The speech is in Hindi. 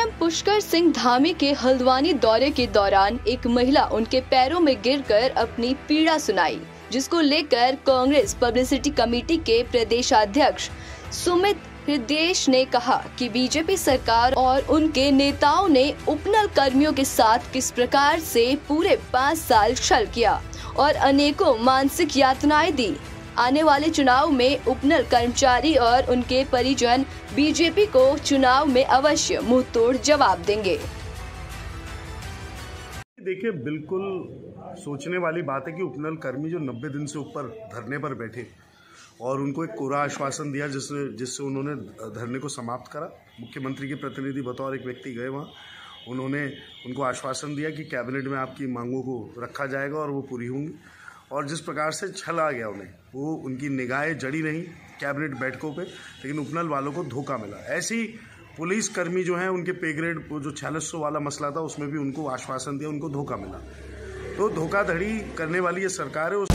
सीएम पुष्कर सिंह धामी के हल्द्वानी दौरे के दौरान एक महिला उनके पैरों में गिरकर अपनी पीड़ा सुनाई, जिसको लेकर कांग्रेस पब्लिसिटी कमेटी के प्रदेशाध्यक्ष सुमित हृदयेश ने कहा कि बीजेपी सरकार और उनके नेताओं ने उपनल कर्मियों के साथ किस प्रकार से पूरे पाँच साल छल किया और अनेकों मानसिक यातनाएँ दी। आने वाले चुनाव में उपनल कर्मचारी और उनके परिजन बीजेपी को चुनाव में अवश्य मुँह तोड़ जवाब देंगे। देखिए, बिल्कुल सोचने वाली बात है कि उपनल कर्मी जो 90 दिन से ऊपर धरने पर बैठे और उनको एक कोरा आश्वासन दिया जिससे जिससे उन्होंने धरने को समाप्त करा। मुख्यमंत्री के प्रतिनिधि बतौर एक व्यक्ति गए वहाँ। उन्होंने उनको आश्वासन दिया कि कैबिनेट में आपकी मांगों को रखा जाएगा और वो पूरी होंगी। और जिस प्रकार से छल गया उन्हें, वो उनकी निगाहें जड़ी रहीं कैबिनेट बैठकों पे, लेकिन उपनल वालों को धोखा मिला। ऐसी पुलिस कर्मी जो हैं, उनके पेग्रेड जो छियालीस वाला मसला था, उसमें भी उनको आश्वासन दिया, उनको धोखा मिला। तो धोखाधड़ी करने वाली ये सरकार है, उस